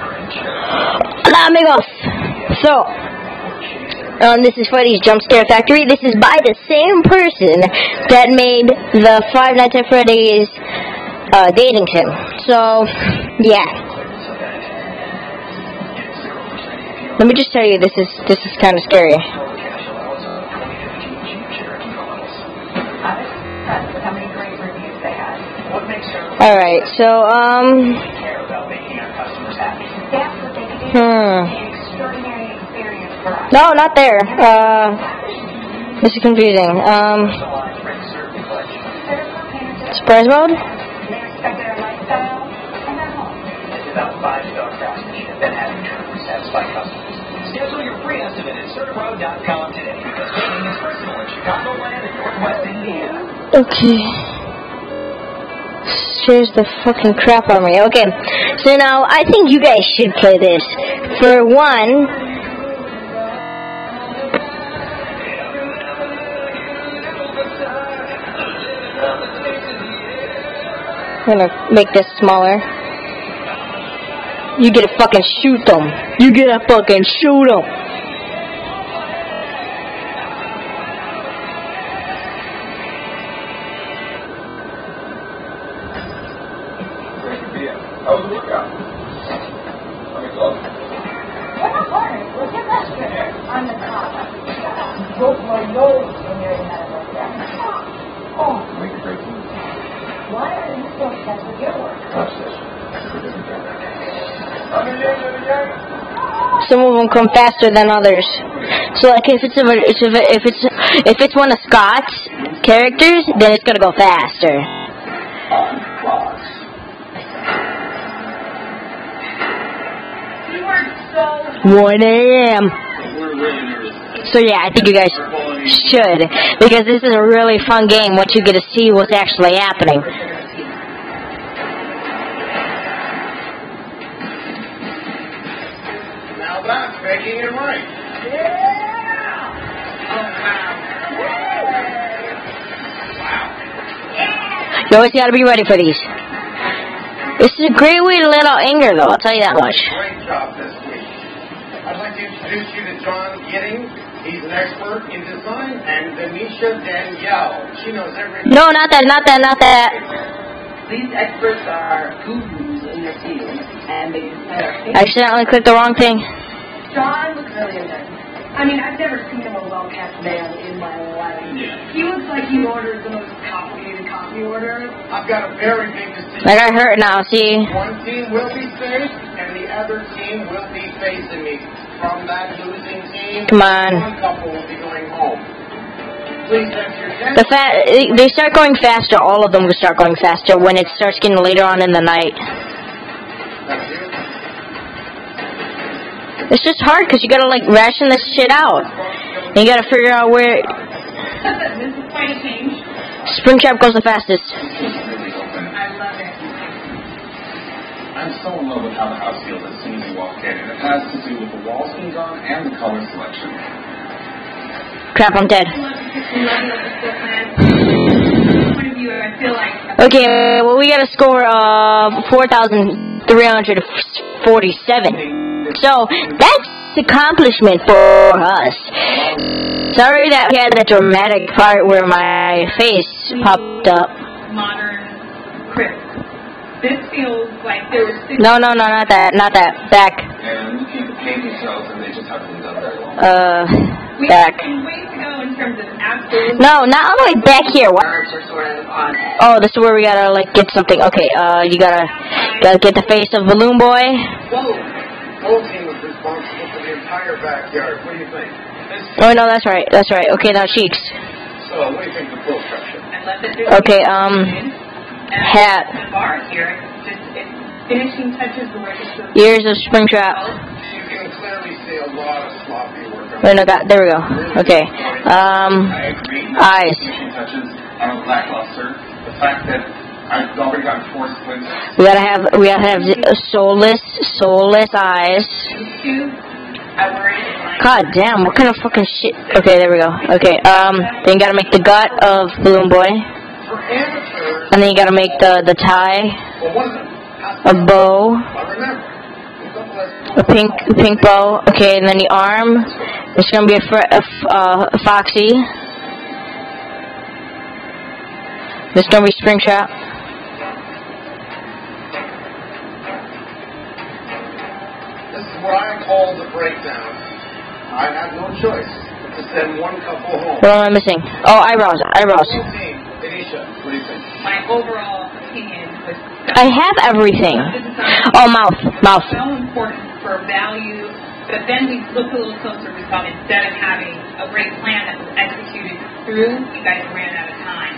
Hola amigos! So, um, this is Freddy's Jump Scare Factory. This is by the same person that made the Five Nights at Freddy's uh, dating sim. So, yeah. Let me just tell you, this is this is kind of scary. All right, so um, hmm. No, not there. Uh, this is confusing. Um, surprise Indiana. Okay. Scares the fucking crap out of me. Okay, so now I think you guys should play this. For one, I'm gonna make this smaller. You get to fucking shoot them. You get to fucking shoot them. When you're in that like. Oh, Make a great why are you so obsessed with your work? Obsession. We're different guys. I'm a yang, I'm a yang. some of them come faster than others. So like if it's a, if it's if it's if it's one of Scott's characters, then it's gonna go faster. On boss. You were so 1 a.m. We're really nervous. So yeah, I think you guys should because this is a really fun game. Once you get to see what's actually happening. Now that's making it right. You always gotta be ready for these. This is a great way to let out anger, though. I'll tell you that much. Great job this week. I'd like to introduce you to John Giddings. He's an expert in design, and Denisha Danielle. She knows everything. No, not that, not that, not that. These experts are gurus in their field, and they I accidentally clicked the wrong thing. John looks really intense. I mean, I've never seen him a well-kept man in my life. Yeah. He looks like he orders the most complicated coffee order. I've got a very big decision. Like I hurt now. See. One team will be safe, and the other team will be facing me. From that losing team, Come on. one couple will be going home. Please enter your The fa- they start going faster. All of them will start going faster when it starts getting later on in the night. It's just hard because you gotta like ration this shit out. And you gotta figure out where this is quite a change. Springtrap goes the fastest. I love it. I'm so in love with how the house feels as soon as you walk in, and it has to do with the wall schemes on and the color selection. Crap, I'm dead. Okay, well we got a score of 4,347. So that's accomplishment for us. Sorry that we had that dramatic part where my face popped up. Modern crisp. This feels like there was six No, no, no, not that, not that. Back. And you keep the paint and they just haven't been done very well. Uh, we back. have some to go in terms of absolute No, not all the way back here. What? words are sort of on edge. Oh, this is where we gotta like get something. Okay, uh, you gotta gotta get the face of Balloon Boy. Whoa! Whole team was responsible for the entire backyard. What do you think? Oh no, that's right, that's right. Okay, now cheeks. so, what do you think the full structure? And let the Okay, um, and hat. Ears of Springtrap. Wait, no, got there we go. Okay, um, eyes. That. We gotta have we gotta have soulless soulless eyes. God damn, what kind of fucking shit? Okay, there we go. Okay, um, then gotta make the gut of Balloon Boy, and then you gotta make the the tie, well, one of them has a bow. But remember, we've got simplest. a pink pink bow. Okay, and then the arm. It's gonna be a, fr- a, f- uh, a foxy. It's gonna be Springtrap. This is what I call the breakdown. I had no choice but to send one couple home. What am I missing? Oh, eyebrows, eyebrows. My overall opinion was I have everything. Oh, mouth, mouth. so important for value, but then we looked a little closer, we saw instead of having a great plan that was executed through, you guys ran out of time.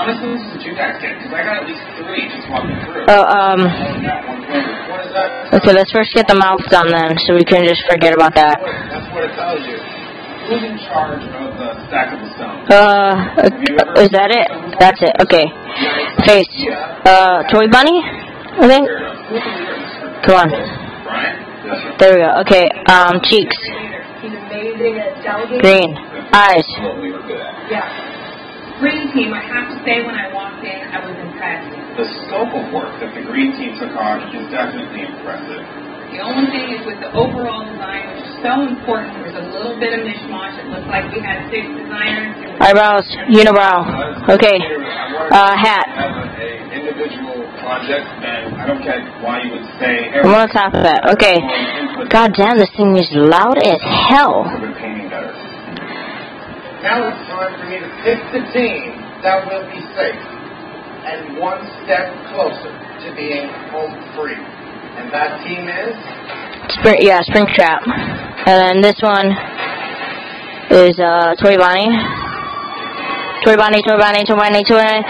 How much moves did you guys get? Because I got at least three just walking through. Oh, um. that one finger. What is that? Okay, let's first get the mouth done then, so we can just forget about that. That's what it tells you. Who's in charge of the stackable stone? Uh, is that it? That's it. Okay. Face. Uh, toy bunny. I think. Who's the leader in this group? Come on. Brian? Yes, sir. There we go. Okay. Um, cheeks. He's amazing at delegating. Green. Eyes. What we were good at. Yeah. Green team, I have to say, when I walked in, I was impressed. The scope of work that the green team took on is definitely impressive. The only thing is with the overall design, which is so important, there's a little bit of mishmash. It looked like we had six designers. Eyebrows. Unibrow. Okay. Uh, hat. Individual project, and I don't get why you would say I'm on top of that. Okay. God damn, this thing is loud as hell. We're painting better. Now it's time for me to pick the team that will be safe and one step closer to being home free. And that team is Spring, yeah, Springtrap. And then this one is uh, Toy Bonnie. Toy Bonnie, Toy Bonnie, Toy Bonnie, Toy Bonnie.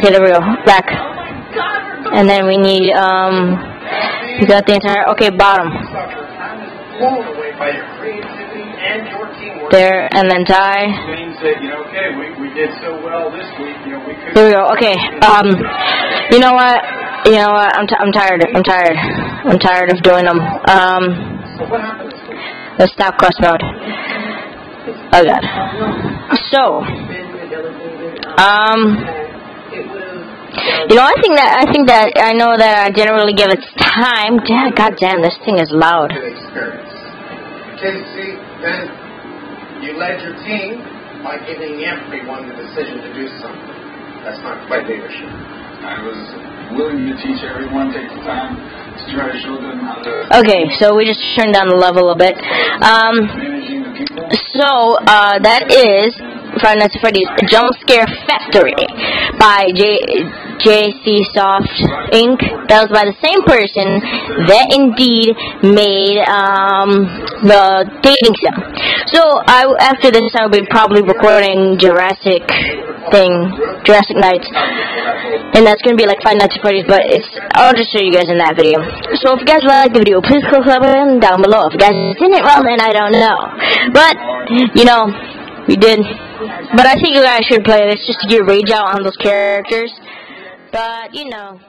Okay, there we go. Back. And then we need um, we got the entire. Okay, bottom. sucker. I was blown away by your creativity and your teamwork. There, and then die. Means that, you know, okay, we, we did so well this week, you know, we could. There we go. Okay. Um, you know what? You know what? I'm, t- I'm tired. I'm tired. I'm tired of doing them. Um, let's stop cross mode. Oh god. So, um, you know, I think that I think that I know that I didn't really give it time. God damn, this thing is loud. You led your team by giving everyone the decision to do something. That's not quite leadership. I was willing to teach everyone, take the time to try to show them how to Okay, so we just turned down the level a bit. Um, managing the people. So, uh, that is Five Nights at Freddy's Jump Scare Factory by J- JC Soft Inc. That was by the same person that indeed made um, the dating sim. So, I, after this, I'll be probably recording Jurassic thing, Jurassic Nights. And that's gonna be like Five Nights at Freddy's, but it's I'll just show you guys in that video. So if you guys like the video, please click the button down below. If you guys didn't, well then I don't know. But you know, we did. But I think you guys should play this just to get rage out on those characters. But you know.